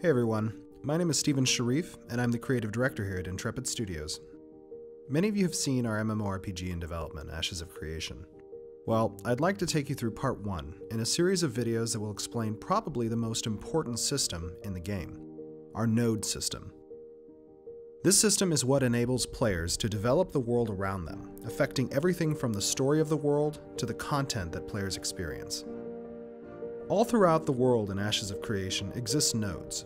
Hey everyone, my name is Steven Sharif, and I'm the creative director here at Intrepid Studios. Many of you have seen our MMORPG in development, Ashes of Creation. Well, I'd like to take you through part 1 in a series of videos that will explain probably the most important system in the game our node system. This system is what enables players to develop the world around them, affecting everything from the story of the world to the content that players experience. All throughout the world in Ashes of Creation exist nodes.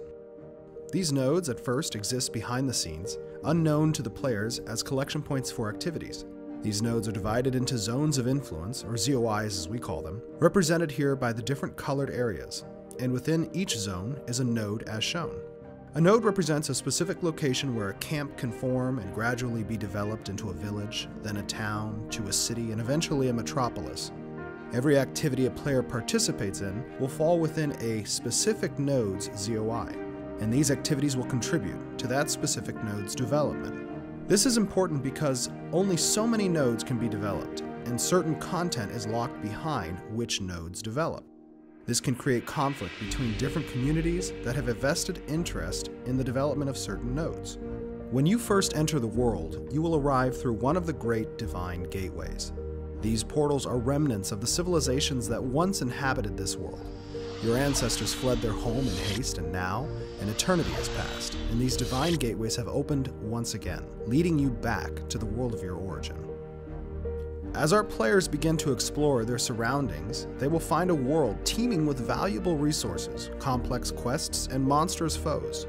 These nodes at first exist behind the scenes, unknown to the players as collection points for activities. These nodes are divided into zones of influence, or ZOIs as we call them, represented here by the different colored areas, and within each zone is a node as shown. A node represents a specific location where a camp can form and gradually be developed into a village, then a town, to a city, and eventually a metropolis. Every activity a player participates in will fall within a specific node's ZOI, and these activities will contribute to that specific node's development. This is important because only so many nodes can be developed, and certain content is locked behind which nodes develop. This can create conflict between different communities that have a vested interest in the development of certain nodes. When you first enter the world, you will arrive through one of the great divine gateways. These portals are remnants of the civilizations that once inhabited this world. Your ancestors fled their home in haste, and now an eternity has passed, and these divine gateways have opened once again, leading you back to the world of your origin. As our players begin to explore their surroundings, they will find a world teeming with valuable resources, complex quests, and monstrous foes.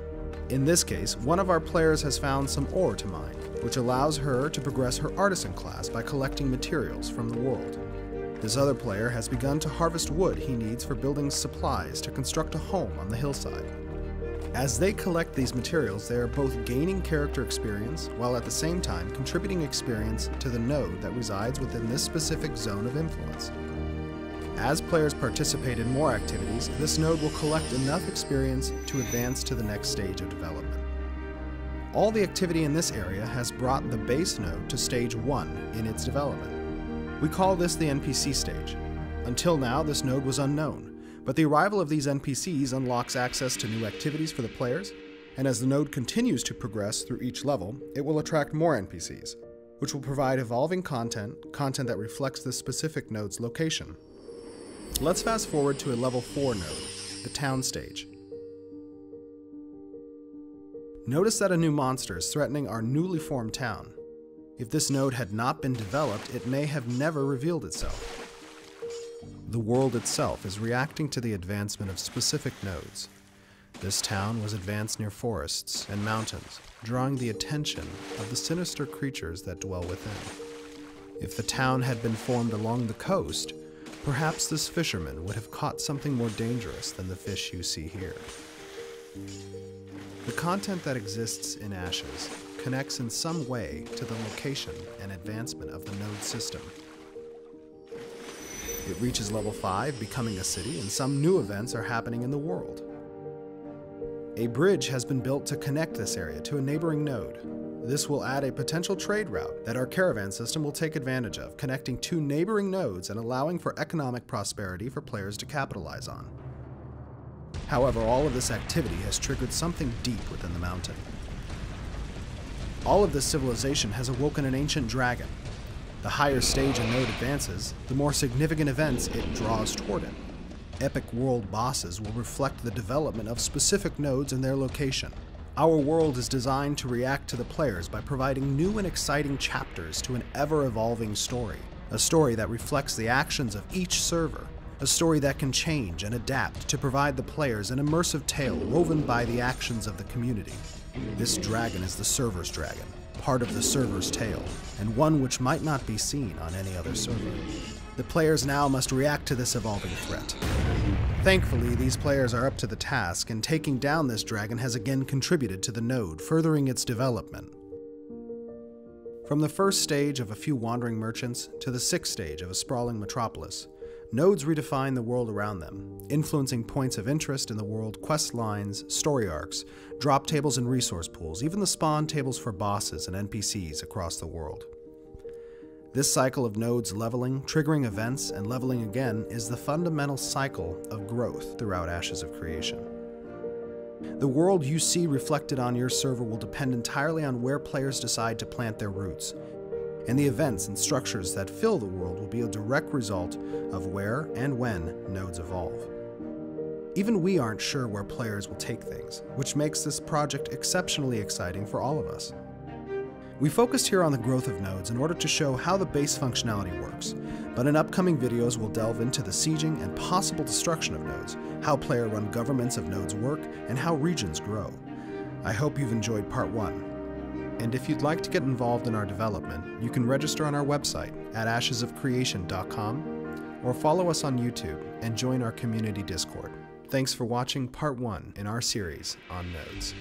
In this case, one of our players has found some ore to mine, which allows her to progress her artisan class by collecting materials from the world. This other player has begun to harvest wood he needs for building supplies to construct a home on the hillside. As they collect these materials, they are both gaining character experience while at the same time contributing experience to the node that resides within this specific zone of influence. As players participate in more activities, this node will collect enough experience to advance to the next stage of development. All the activity in this area has brought the base node to stage 1 in its development. We call this the NPC stage. Until now, this node was unknown, but the arrival of these NPCs unlocks access to new activities for the players, and as the node continues to progress through each level, it will attract more NPCs, which will provide evolving content, content that reflects the specific node's location. Let's fast forward to a level 4 node, the town stage. Notice that a new monster is threatening our newly formed town. If this node had not been developed, it may have never revealed itself. The world itself is reacting to the advancement of specific nodes. This town was advanced near forests and mountains, drawing the attention of the sinister creatures that dwell within. If the town had been formed along the coast, perhaps this fisherman would have caught something more dangerous than the fish you see here. The content that exists in Ashes connects in some way to the location and advancement of the node system. It reaches level 5, becoming a city, and some new events are happening in the world. A bridge has been built to connect this area to a neighboring node. This will add a potential trade route that our caravan system will take advantage of, connecting two neighboring nodes and allowing for economic prosperity for players to capitalize on. However, all of this activity has triggered something deep within the mountain. All of this civilization has awoken an ancient dragon. The higher stage a node advances, the more significant events it draws toward it. Epic world bosses will reflect the development of specific nodes and their location. Our world is designed to react to the players by providing new and exciting chapters to an ever evolving story. A story that reflects the actions of each server, a story that can change and adapt to provide the players an immersive tale woven by the actions of the community. This dragon is the server's dragon, part of the server's tale, and one which might not be seen on any other server. The players now must react to this evolving threat. Thankfully, these players are up to the task, and taking down this dragon has again contributed to the node, furthering its development. From the first stage of a few wandering merchants to the sixth stage of a sprawling metropolis, Nodes redefine the world around them, influencing points of interest in the world, quest lines, story arcs, drop tables and resource pools, even the spawn tables for bosses and NPCs across the world. This cycle of nodes leveling, triggering events, and leveling again is the fundamental cycle of growth throughout Ashes of Creation. The world you see reflected on your server will depend entirely on where players decide to plant their roots. And the events and structures that fill the world will be a direct result of where and when nodes evolve. Even we aren't sure where players will take things, which makes this project exceptionally exciting for all of us. We focused here on the growth of nodes in order to show how the base functionality works, but in upcoming videos we'll delve into the sieging and possible destruction of nodes, how player-run governments of nodes work, and how regions grow. I hope you've enjoyed part 1. And if you'd like to get involved in our development, you can register on our website at ashesofcreation.com or follow us on YouTube and join our community Discord. Thanks for watching part 1 in our series on nodes.